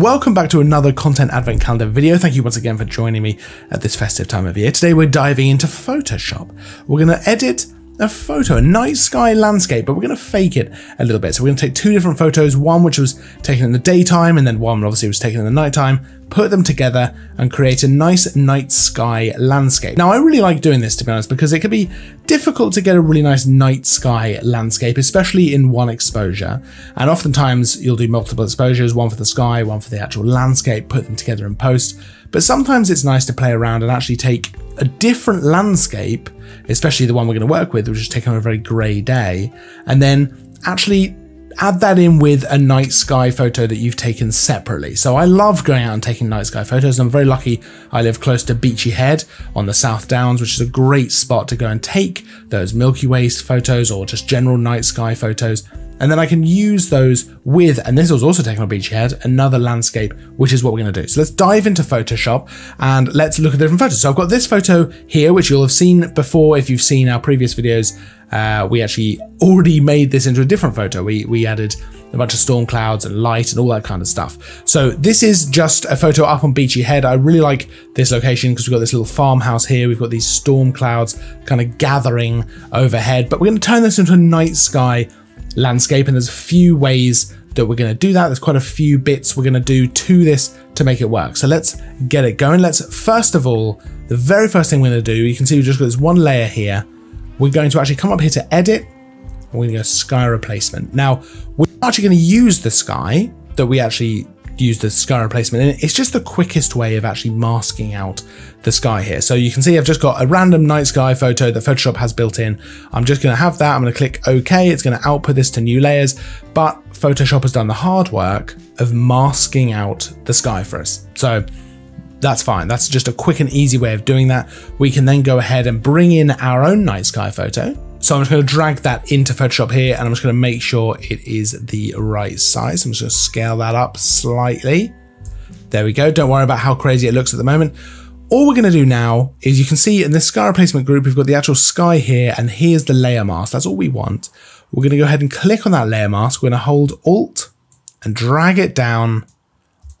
Welcome back to another Content Advent Calendar video. Thank you once again for joining me at this festive time of year. Today we're diving into Photoshop. We're going to edit a photo, a night sky landscape, but we're going to fake it a little bit. So we're going to take two different photos, one which was taken in the daytime and then one obviously was taken in the nighttime, put them together and create a nice night sky landscape. Now I really like doing this to be honest because it can be difficult to get a really nice night sky landscape, especially in one exposure. And oftentimes you'll do multiple exposures, one for the sky, one for the actual landscape, put them together in post. But sometimes it's nice to play around and actually take a different landscape, especially the one we're going to work with, which is taken on a very grey day, and then actually add that in with a night sky photo that you've taken separately. So I love going out and taking night sky photos. I'm very lucky I live close to Beachy Head on the South Downs, which is a great spot to go and take those Milky Way photos or just general night sky photos and then I can use those with, and this was also taken on Beachy Head, another landscape, which is what we're going to do. So let's dive into Photoshop and let's look at the different photos. So I've got this photo here, which you'll have seen before if you've seen our previous videos. Uh, we actually already made this into a different photo. We, we added a bunch of storm clouds and light and all that kind of stuff. So this is just a photo up on Beachy Head. I really like this location because we've got this little farmhouse here. We've got these storm clouds kind of gathering overhead, but we're going to turn this into a night sky landscape and there's a few ways that we're going to do that. There's quite a few bits we're going to do to this to make it work. So let's get it going. Let's first of all, the very first thing we're going to do, you can see we've just got this one layer here. We're going to actually come up here to edit. And we're going to go sky replacement. Now, we're actually going to use the sky that we actually use the sky replacement and it's just the quickest way of actually masking out the sky here. So you can see I've just got a random night sky photo that Photoshop has built in. I'm just going to have that. I'm going to click OK. It's going to output this to new layers, but Photoshop has done the hard work of masking out the sky for us. So that's fine. That's just a quick and easy way of doing that. We can then go ahead and bring in our own night sky photo. So I'm just going to drag that into Photoshop here and I'm just going to make sure it is the right size. I'm just going to scale that up slightly. There we go. Don't worry about how crazy it looks at the moment. All we're going to do now is you can see in the sky replacement group, we've got the actual sky here and here's the layer mask. That's all we want. We're going to go ahead and click on that layer mask. We're going to hold Alt and drag it down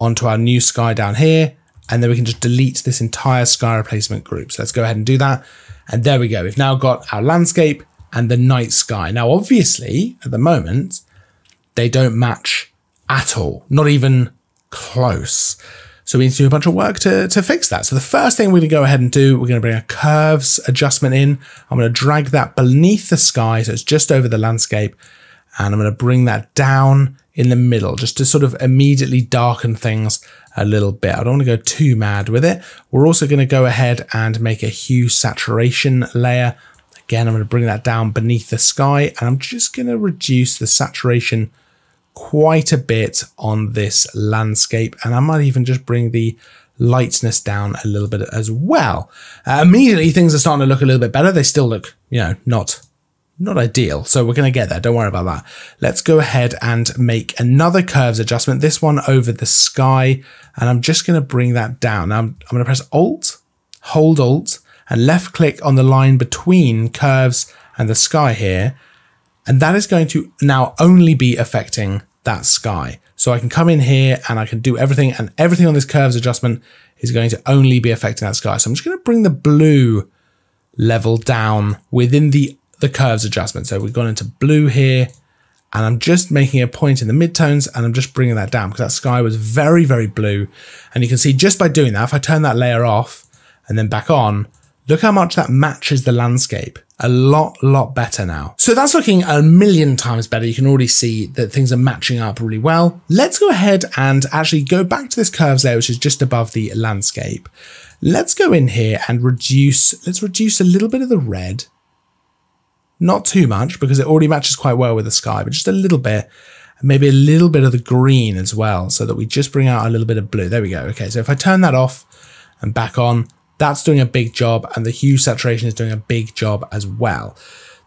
onto our new sky down here. And then we can just delete this entire sky replacement group. So let's go ahead and do that. And there we go. We've now got our landscape and the night sky. Now, obviously, at the moment, they don't match at all, not even close. So we need to do a bunch of work to, to fix that. So the first thing we're going to go ahead and do, we're going to bring a curves adjustment in. I'm going to drag that beneath the sky, so it's just over the landscape, and I'm going to bring that down in the middle, just to sort of immediately darken things a little bit. I don't want to go too mad with it. We're also going to go ahead and make a hue saturation layer. Again, I'm going to bring that down beneath the sky and I'm just going to reduce the saturation quite a bit on this landscape. And I might even just bring the lightness down a little bit as well. Uh, immediately, things are starting to look a little bit better. They still look, you know, not not ideal. So we're going to get there. Don't worry about that. Let's go ahead and make another curves adjustment. This one over the sky. And I'm just going to bring that down. Now I'm, I'm going to press Alt, hold Alt, and left click on the line between curves and the sky here. And that is going to now only be affecting that sky. So I can come in here and I can do everything and everything on this curves adjustment is going to only be affecting that sky. So I'm just going to bring the blue level down within the, the curves adjustment. So we've gone into blue here and I'm just making a point in the midtones and I'm just bringing that down because that sky was very, very blue. And you can see just by doing that, if I turn that layer off and then back on, Look how much that matches the landscape. A lot, lot better now. So that's looking a million times better. You can already see that things are matching up really well. Let's go ahead and actually go back to this curves layer, which is just above the landscape. Let's go in here and reduce, let's reduce a little bit of the red. Not too much because it already matches quite well with the sky, but just a little bit maybe a little bit of the green as well, so that we just bring out a little bit of blue. There we go. Okay, so if I turn that off and back on, that's doing a big job and the hue saturation is doing a big job as well.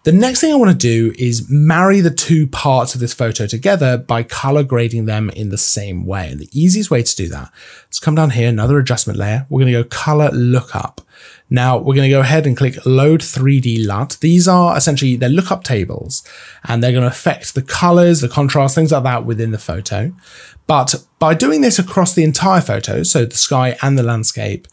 The next thing I want to do is marry the two parts of this photo together by color grading them in the same way. And the easiest way to do that is come down here, another adjustment layer. We're going to go color lookup. Now we're going to go ahead and click load 3D LUT. These are essentially, they're lookup tables and they're going to affect the colors, the contrast, things like that within the photo. But by doing this across the entire photo, so the sky and the landscape,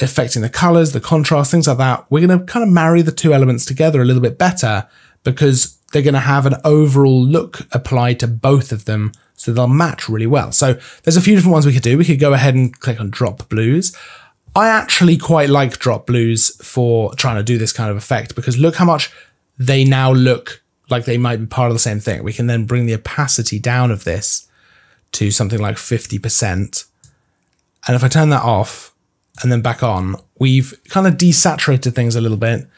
affecting the colors, the contrast, things like that, we're going to kind of marry the two elements together a little bit better because they're going to have an overall look applied to both of them so they'll match really well. So there's a few different ones we could do. We could go ahead and click on drop blues. I actually quite like drop blues for trying to do this kind of effect because look how much they now look like they might be part of the same thing. We can then bring the opacity down of this to something like 50%. And if I turn that off and then back on, we've kind of desaturated things a little bit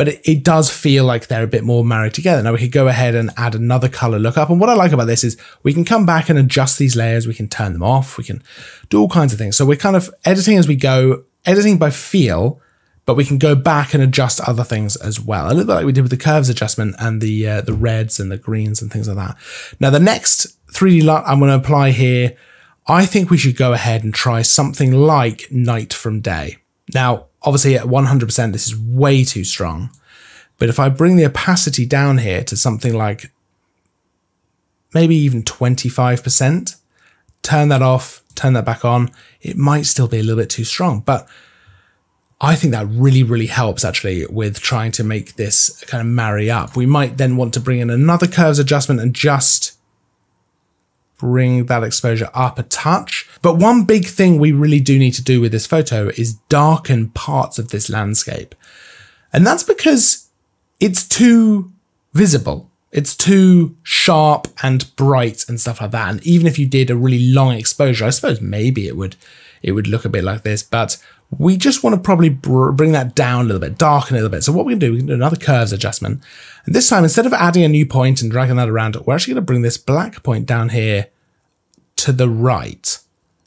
but it, it, does feel like they're a bit more married together. Now we could go ahead and add another color lookup. And what I like about this is we can come back and adjust these layers. We can turn them off. We can do all kinds of things. So we're kind of editing as we go, editing by feel, but we can go back and adjust other things as well. A little bit like we did with the curves adjustment and the, uh, the reds and the greens and things like that. Now the next 3D LUT I'm going to apply here, I think we should go ahead and try something like night from day. Now, Obviously at 100%, this is way too strong. But if I bring the opacity down here to something like maybe even 25%, turn that off, turn that back on, it might still be a little bit too strong. But I think that really, really helps actually with trying to make this kind of marry up. We might then want to bring in another curves adjustment and just bring that exposure up a touch. But one big thing we really do need to do with this photo is darken parts of this landscape. And that's because it's too visible. It's too sharp and bright and stuff like that. And even if you did a really long exposure, I suppose maybe it would it would look a bit like this, but we just want to probably br bring that down a little bit, darken a little bit. So what we can do, we can do another curves adjustment. And this time, instead of adding a new point and dragging that around, we're actually going to bring this black point down here to the right.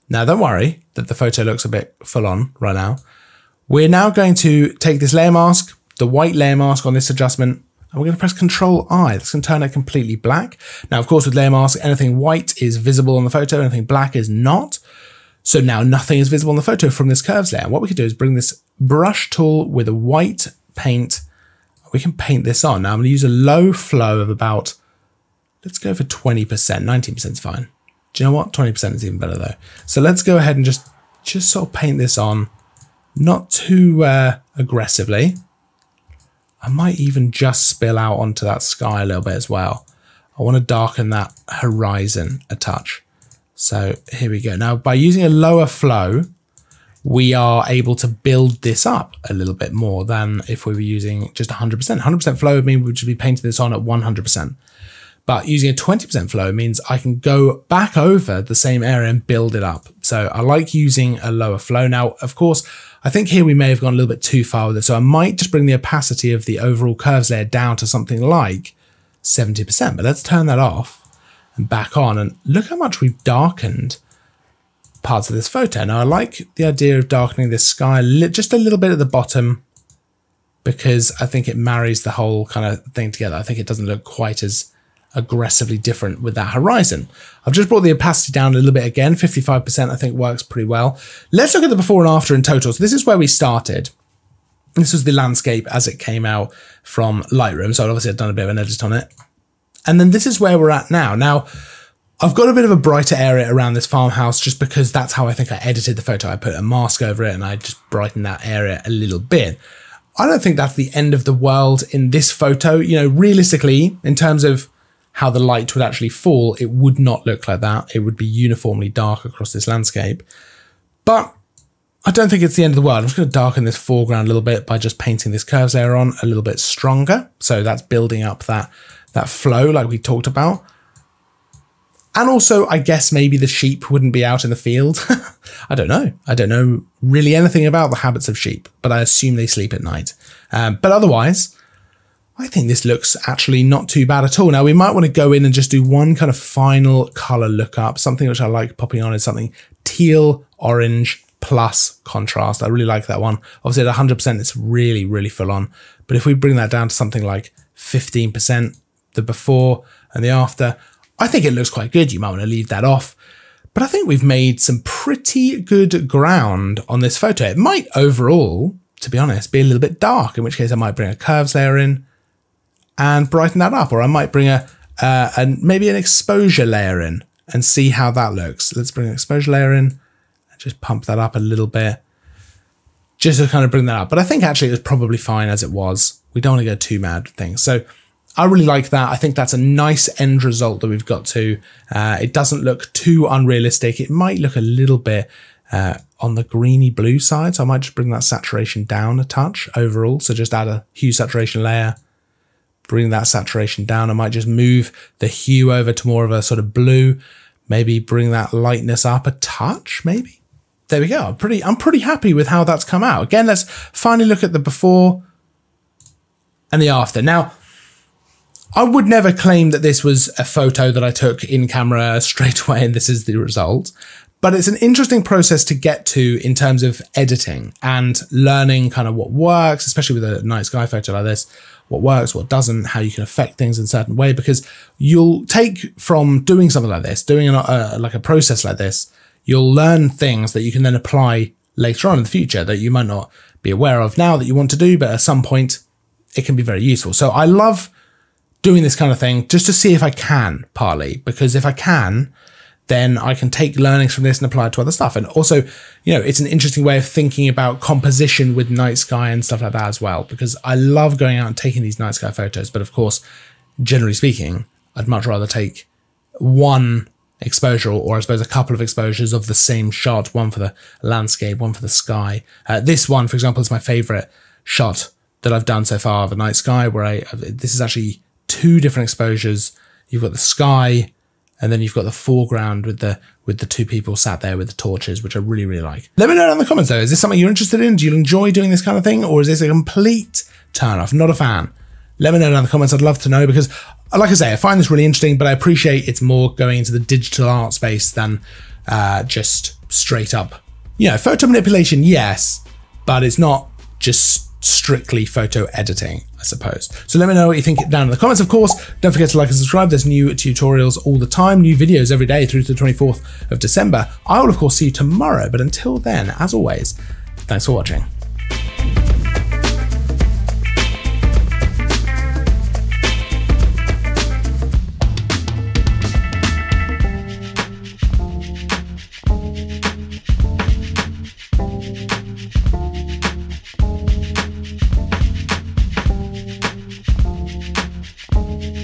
Now, don't worry that the photo looks a bit full on right now. We're now going to take this layer mask, the white layer mask on this adjustment, and we're going to press Control I. This can turn it completely black. Now, of course, with layer mask, anything white is visible on the photo, anything black is not. So now nothing is visible in the photo from this curves layer. What we could do is bring this brush tool with a white paint. We can paint this on. Now I'm going to use a low flow of about, let's go for 20%. 19% is fine. Do you know what? 20% is even better though. So let's go ahead and just, just sort of paint this on, not too uh, aggressively. I might even just spill out onto that sky a little bit as well. I want to darken that horizon a touch. So here we go. Now, by using a lower flow, we are able to build this up a little bit more than if we were using just 100%. 100% flow would mean we should be painting this on at 100%. But using a 20% flow means I can go back over the same area and build it up. So I like using a lower flow. Now, of course, I think here we may have gone a little bit too far with it. So I might just bring the opacity of the overall curves layer down to something like 70%. But let's turn that off and back on. And look how much we've darkened parts of this photo. Now, I like the idea of darkening this sky just a little bit at the bottom because I think it marries the whole kind of thing together. I think it doesn't look quite as aggressively different with that horizon. I've just brought the opacity down a little bit again. 55% I think works pretty well. Let's look at the before and after in total. So this is where we started. This was the landscape as it came out from Lightroom. So obviously I've done a bit of an edit on it. And then this is where we're at now. Now, I've got a bit of a brighter area around this farmhouse just because that's how I think I edited the photo. I put a mask over it and I just brightened that area a little bit. I don't think that's the end of the world in this photo. You know, realistically, in terms of how the light would actually fall, it would not look like that. It would be uniformly dark across this landscape. But I don't think it's the end of the world. I'm just going to darken this foreground a little bit by just painting this curves layer on a little bit stronger. So that's building up that, that flow like we talked about. And also, I guess maybe the sheep wouldn't be out in the field. I don't know. I don't know really anything about the habits of sheep, but I assume they sleep at night. Um, but otherwise, I think this looks actually not too bad at all. Now we might want to go in and just do one kind of final color lookup. Something which I like popping on is something teal, orange, plus contrast. I really like that one. Obviously at 100%, it's really, really full on. But if we bring that down to something like 15%, the before and the after, I think it looks quite good. You might want to leave that off. But I think we've made some pretty good ground on this photo. It might overall, to be honest, be a little bit dark, in which case I might bring a curves layer in and brighten that up. Or I might bring a, uh, and maybe an exposure layer in and see how that looks. Let's bring an exposure layer in and just pump that up a little bit just to kind of bring that up. But I think actually it was probably fine as it was. We don't want to go too mad with things. So I really like that. I think that's a nice end result that we've got to. Uh, it doesn't look too unrealistic. It might look a little bit uh, on the greeny blue side. So I might just bring that saturation down a touch overall. So just add a hue saturation layer, bring that saturation down. I might just move the hue over to more of a sort of blue, maybe bring that lightness up a touch, maybe. There we go. I'm pretty, I'm pretty happy with how that's come out. Again, let's finally look at the before and the after. Now, I would never claim that this was a photo that I took in camera straight away and this is the result. But it's an interesting process to get to in terms of editing and learning kind of what works, especially with a night sky photo like this, what works, what doesn't, how you can affect things in a certain way, because you'll take from doing something like this, doing a, uh, like a process like this, you'll learn things that you can then apply later on in the future that you might not be aware of now that you want to do, but at some point it can be very useful. So I love doing this kind of thing just to see if I can, partly, because if I can, then I can take learnings from this and apply it to other stuff. And also, you know, it's an interesting way of thinking about composition with night sky and stuff like that as well, because I love going out and taking these night sky photos. But of course, generally speaking, I'd much rather take one exposure or I suppose a couple of exposures of the same shot, one for the landscape, one for the sky. Uh, this one, for example, is my favorite shot that I've done so far of a night sky where I, this is actually two different exposures. You've got the sky, and then you've got the foreground with the with the two people sat there with the torches, which I really really like. Let me know in the comments though. Is this something you're interested in? Do you enjoy doing this kind of thing, or is this a complete turn off? Not a fan. Let me know in the comments. I'd love to know because, like I say, I find this really interesting, but I appreciate it's more going into the digital art space than uh, just straight up, you know, photo manipulation. Yes, but it's not just strictly photo editing, I suppose. So let me know what you think down in the comments. Of course, don't forget to like and subscribe. There's new tutorials all the time, new videos every day through to the 24th of December. I will, of course, see you tomorrow. But until then, as always, thanks for watching.